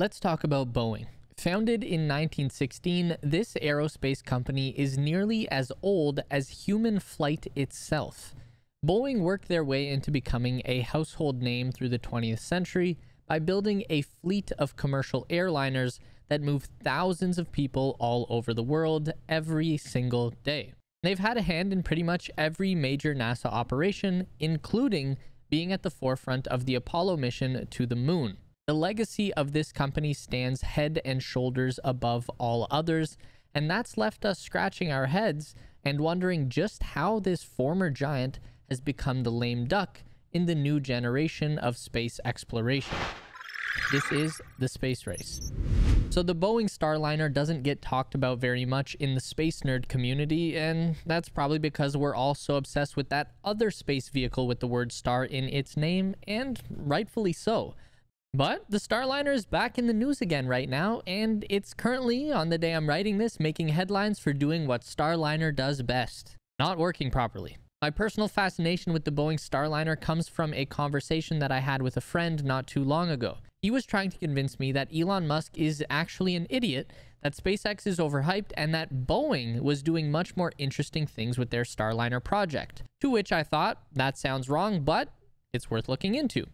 Let's talk about Boeing. Founded in 1916, this aerospace company is nearly as old as human flight itself. Boeing worked their way into becoming a household name through the 20th century by building a fleet of commercial airliners that move thousands of people all over the world every single day. They've had a hand in pretty much every major NASA operation, including being at the forefront of the Apollo mission to the moon. The legacy of this company stands head and shoulders above all others, and that's left us scratching our heads and wondering just how this former giant has become the lame duck in the new generation of space exploration. This is the space race. So the Boeing Starliner doesn't get talked about very much in the space nerd community, and that's probably because we're all so obsessed with that other space vehicle with the word star in its name, and rightfully so. But the Starliner is back in the news again right now, and it's currently, on the day I'm writing this, making headlines for doing what Starliner does best not working properly. My personal fascination with the Boeing Starliner comes from a conversation that I had with a friend not too long ago. He was trying to convince me that Elon Musk is actually an idiot, that SpaceX is overhyped, and that Boeing was doing much more interesting things with their Starliner project. To which I thought, that sounds wrong, but it's worth looking into.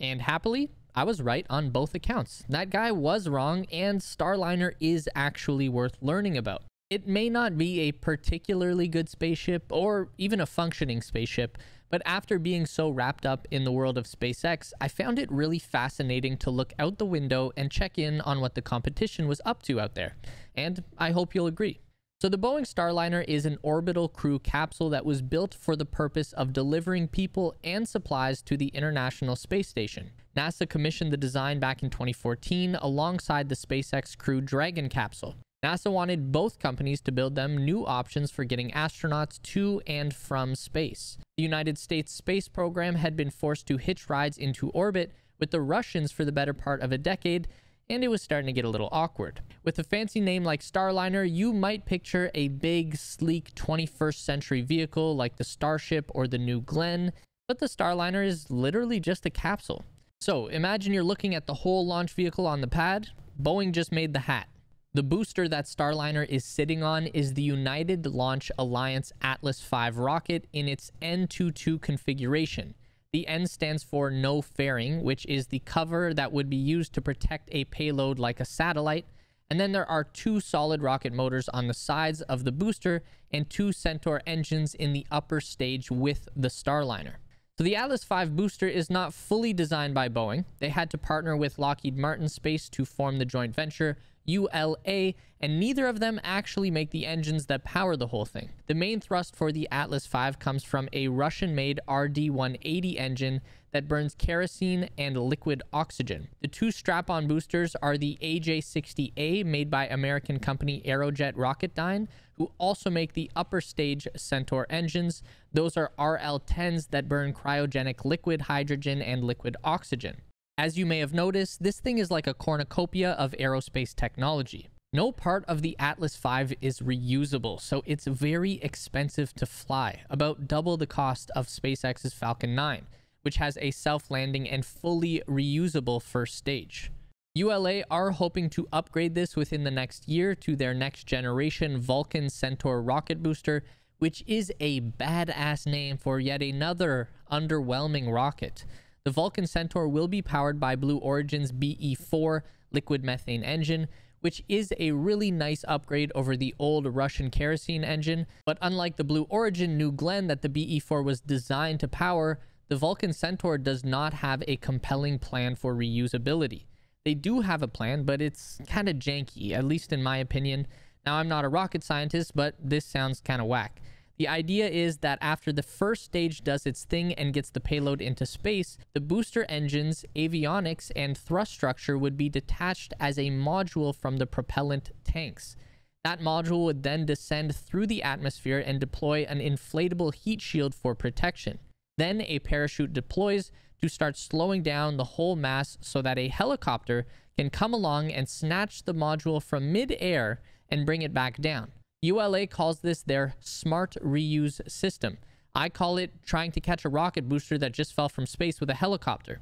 And happily, I was right on both accounts. That guy was wrong, and Starliner is actually worth learning about. It may not be a particularly good spaceship or even a functioning spaceship, but after being so wrapped up in the world of SpaceX, I found it really fascinating to look out the window and check in on what the competition was up to out there. And I hope you'll agree. So the Boeing Starliner is an orbital crew capsule that was built for the purpose of delivering people and supplies to the International Space Station. NASA commissioned the design back in 2014 alongside the SpaceX Crew Dragon capsule. NASA wanted both companies to build them new options for getting astronauts to and from space. The United States space program had been forced to hitch rides into orbit with the Russians for the better part of a decade, and it was starting to get a little awkward. With a fancy name like Starliner, you might picture a big, sleek 21st century vehicle like the Starship or the New Glenn, but the Starliner is literally just a capsule. So imagine you're looking at the whole launch vehicle on the pad. Boeing just made the hat. The booster that Starliner is sitting on is the United Launch Alliance Atlas V rocket in its N22 configuration. The N stands for no fairing, which is the cover that would be used to protect a payload like a satellite. And then there are two solid rocket motors on the sides of the booster and two Centaur engines in the upper stage with the Starliner. So the Atlas V booster is not fully designed by Boeing. They had to partner with Lockheed Martin Space to form the joint venture, ULA, and neither of them actually make the engines that power the whole thing. The main thrust for the Atlas V comes from a Russian-made RD-180 engine that burns kerosene and liquid oxygen. The two strap-on boosters are the AJ-60A made by American company Aerojet Rocketdyne, who also make the upper stage Centaur engines. Those are RL-10s that burn cryogenic liquid hydrogen and liquid oxygen. As you may have noticed, this thing is like a cornucopia of aerospace technology. No part of the Atlas V is reusable, so it's very expensive to fly, about double the cost of SpaceX's Falcon 9, which has a self-landing and fully reusable first stage. ULA are hoping to upgrade this within the next year to their next generation Vulcan Centaur rocket booster, which is a badass name for yet another underwhelming rocket. The Vulcan Centaur will be powered by Blue Origin's BE-4 liquid methane engine, which is a really nice upgrade over the old Russian kerosene engine. But unlike the Blue Origin New Glenn that the BE-4 was designed to power, the Vulcan Centaur does not have a compelling plan for reusability. They do have a plan, but it's kind of janky, at least in my opinion. Now, I'm not a rocket scientist, but this sounds kind of whack. The idea is that after the first stage does its thing and gets the payload into space, the booster engines, avionics, and thrust structure would be detached as a module from the propellant tanks. That module would then descend through the atmosphere and deploy an inflatable heat shield for protection. Then a parachute deploys to start slowing down the whole mass so that a helicopter can come along and snatch the module from mid-air and bring it back down. ULA calls this their smart reuse system. I call it trying to catch a rocket booster that just fell from space with a helicopter.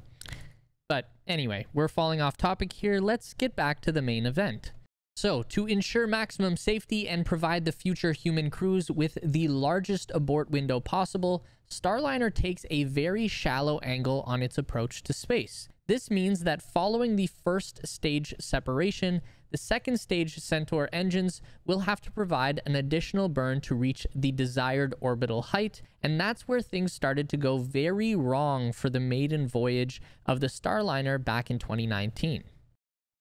But anyway, we're falling off topic here. Let's get back to the main event. So, to ensure maximum safety and provide the future human crews with the largest abort window possible, Starliner takes a very shallow angle on its approach to space. This means that following the first stage separation, the second stage Centaur engines will have to provide an additional burn to reach the desired orbital height, and that's where things started to go very wrong for the maiden voyage of the Starliner back in 2019.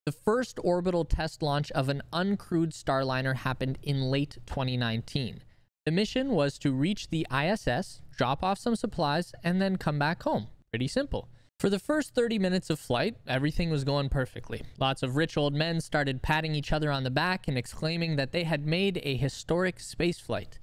The first orbital test launch of an uncrewed Starliner happened in late 2019. The mission was to reach the ISS, drop off some supplies, and then come back home. Pretty simple. For the first 30 minutes of flight, everything was going perfectly. Lots of rich old men started patting each other on the back and exclaiming that they had made a historic spaceflight.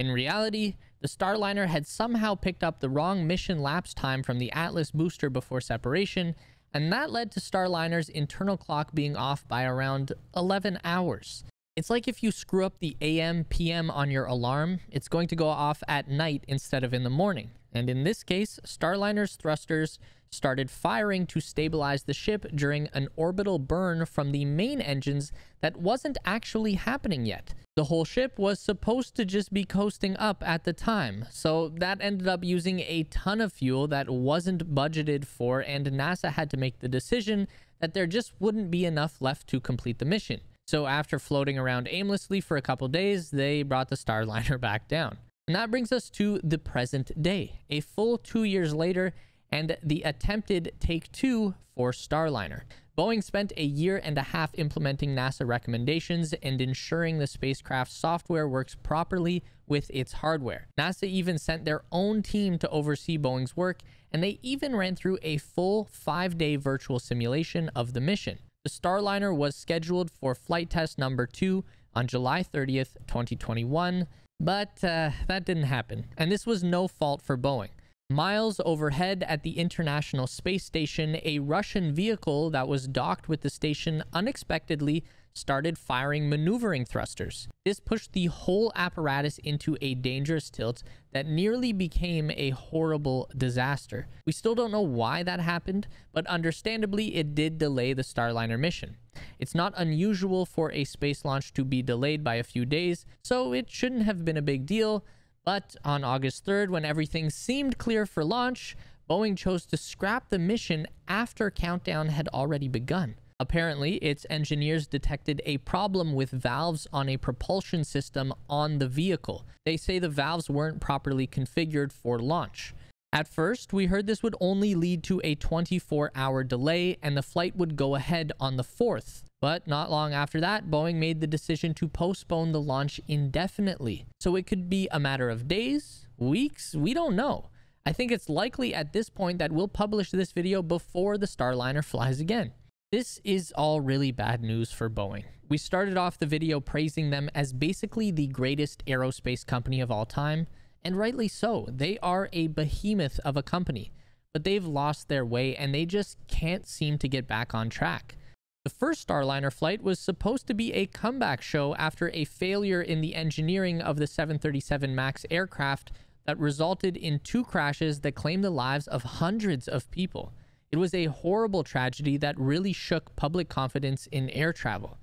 In reality, the Starliner had somehow picked up the wrong mission lapse time from the Atlas booster before separation and that led to Starliner's internal clock being off by around 11 hours. It's like if you screw up the AM PM on your alarm, it's going to go off at night instead of in the morning. And in this case, Starliner's thrusters started firing to stabilize the ship during an orbital burn from the main engines that wasn't actually happening yet. The whole ship was supposed to just be coasting up at the time, so that ended up using a ton of fuel that wasn't budgeted for, and NASA had to make the decision that there just wouldn't be enough left to complete the mission. So after floating around aimlessly for a couple days, they brought the Starliner back down. And that brings us to the present day, a full two years later, and the attempted Take Two for Starliner. Boeing spent a year and a half implementing NASA recommendations and ensuring the spacecraft's software works properly with its hardware. NASA even sent their own team to oversee Boeing's work, and they even ran through a full five day virtual simulation of the mission. The Starliner was scheduled for flight test number two on July 30th, 2021, but uh, that didn't happen. And this was no fault for Boeing. Miles overhead at the International Space Station, a Russian vehicle that was docked with the station unexpectedly started firing maneuvering thrusters. This pushed the whole apparatus into a dangerous tilt that nearly became a horrible disaster. We still don't know why that happened, but understandably, it did delay the Starliner mission. It's not unusual for a space launch to be delayed by a few days, so it shouldn't have been a big deal. But on August 3rd, when everything seemed clear for launch, Boeing chose to scrap the mission after countdown had already begun. Apparently, its engineers detected a problem with valves on a propulsion system on the vehicle. They say the valves weren't properly configured for launch. At first, we heard this would only lead to a 24 hour delay and the flight would go ahead on the 4th. But not long after that, Boeing made the decision to postpone the launch indefinitely. So it could be a matter of days, weeks, we don't know. I think it's likely at this point that we'll publish this video before the Starliner flies again. This is all really bad news for Boeing. We started off the video praising them as basically the greatest aerospace company of all time, and rightly so. They are a behemoth of a company, but they've lost their way and they just can't seem to get back on track. The first Starliner flight was supposed to be a comeback show after a failure in the engineering of the 737 MAX aircraft that resulted in two crashes that claimed the lives of hundreds of people. It was a horrible tragedy that really shook public confidence in air travel.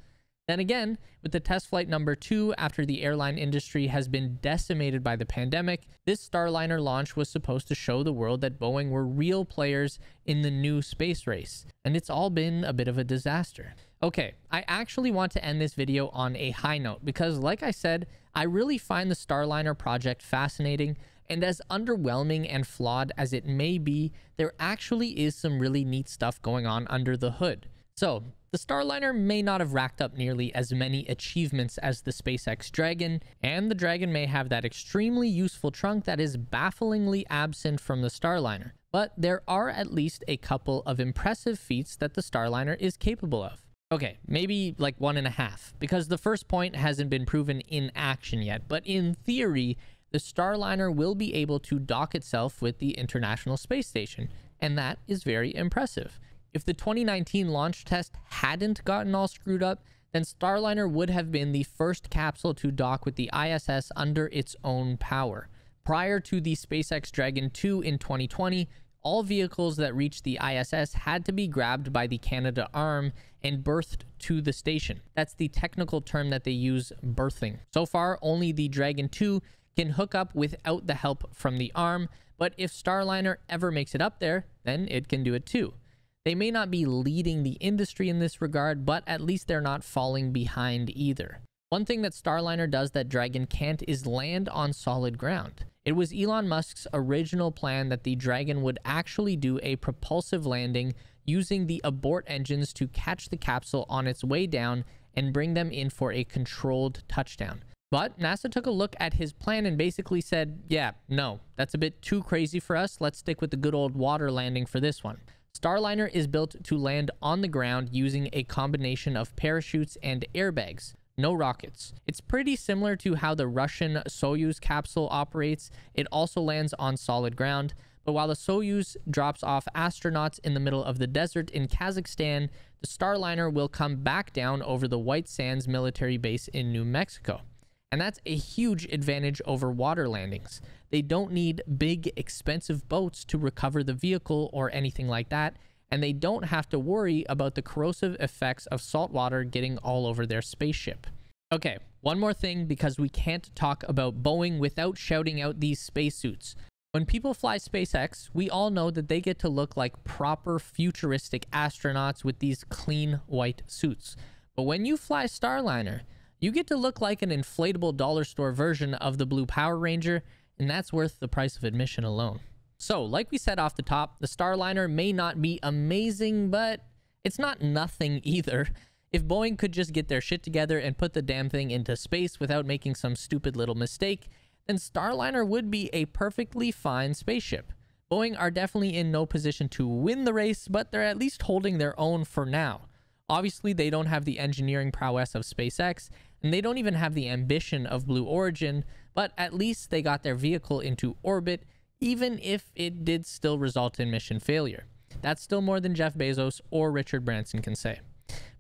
Then again, with the test flight number two, after the airline industry has been decimated by the pandemic, this Starliner launch was supposed to show the world that Boeing were real players in the new space race. And it's all been a bit of a disaster. Okay, I actually want to end this video on a high note because, like I said, I really find the Starliner project fascinating. And as underwhelming and flawed as it may be, there actually is some really neat stuff going on under the hood. So, the Starliner may not have racked up nearly as many achievements as the SpaceX Dragon, and the Dragon may have that extremely useful trunk that is bafflingly absent from the Starliner, but there are at least a couple of impressive feats that the Starliner is capable of. Okay, maybe like one and a half, because the first point hasn't been proven in action yet, but in theory, the Starliner will be able to dock itself with the International Space Station, and that is very impressive. If the 2019 launch test hadn't gotten all screwed up, then Starliner would have been the first capsule to dock with the ISS under its own power. Prior to the SpaceX Dragon 2 in 2020, all vehicles that reached the ISS had to be grabbed by the Canadarm and berthed to the station. That's the technical term that they use, berthing. So far, only the Dragon 2 can hook up without the help from the arm, but if Starliner ever makes it up there, then it can do it too. They may not be leading the industry in this regard, but at least they're not falling behind either. One thing that Starliner does that Dragon can't is land on solid ground. It was Elon Musk's original plan that the Dragon would actually do a propulsive landing using the abort engines to catch the capsule on its way down and bring them in for a controlled touchdown. But NASA took a look at his plan and basically said, yeah, no, that's a bit too crazy for us. Let's stick with the good old water landing for this one. Starliner is built to land on the ground using a combination of parachutes and airbags no rockets. It's pretty similar to how the Russian Soyuz capsule operates. It also lands on solid ground, but while the Soyuz drops off astronauts in the middle of the desert in Kazakhstan, the Starliner will come back down over the White Sands military base in New Mexico. And that's a huge advantage over water landings. They don't need big, expensive boats to recover the vehicle or anything like that, and they don't have to worry about the corrosive effects of salt water getting all over their spaceship. Okay, one more thing because we can't talk about Boeing without shouting out these spacesuits. When people fly SpaceX, we all know that they get to look like proper futuristic astronauts with these clean white suits. But when you fly Starliner, you get to look like an inflatable dollar store version of the Blue Power Ranger, and that's worth the price of admission alone. So, like we said off the top, the Starliner may not be amazing, but it's not nothing either. If Boeing could just get their shit together and put the damn thing into space without making some stupid little mistake, then Starliner would be a perfectly fine spaceship. Boeing are definitely in no position to win the race, but they're at least holding their own for now. Obviously, they don't have the engineering prowess of SpaceX, and they don't even have the ambition of Blue Origin, but at least they got their vehicle into orbit even if it did still result in mission failure. That's still more than Jeff Bezos or Richard Branson can say.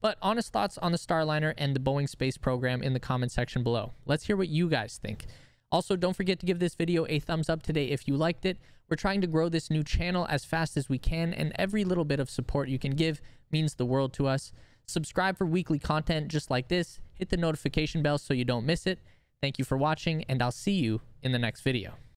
But honest thoughts on the Starliner and the Boeing space program in the comment section below. Let's hear what you guys think. Also, don't forget to give this video a thumbs up today if you liked it. We're trying to grow this new channel as fast as we can, and every little bit of support you can give means the world to us. Subscribe for weekly content just like this. Hit the notification bell so you don't miss it. Thank you for watching, and I'll see you in the next video.